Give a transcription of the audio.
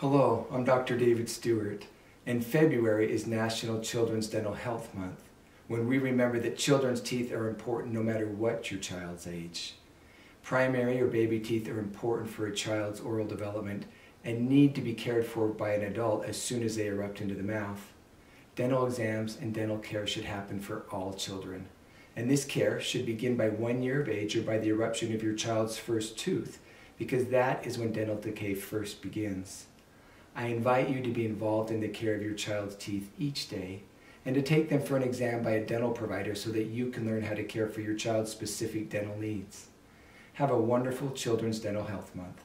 Hello, I'm Dr. David Stewart, and February is National Children's Dental Health Month, when we remember that children's teeth are important no matter what your child's age. Primary or baby teeth are important for a child's oral development and need to be cared for by an adult as soon as they erupt into the mouth. Dental exams and dental care should happen for all children, and this care should begin by one year of age or by the eruption of your child's first tooth, because that is when dental decay first begins. I invite you to be involved in the care of your child's teeth each day and to take them for an exam by a dental provider so that you can learn how to care for your child's specific dental needs. Have a wonderful Children's Dental Health Month.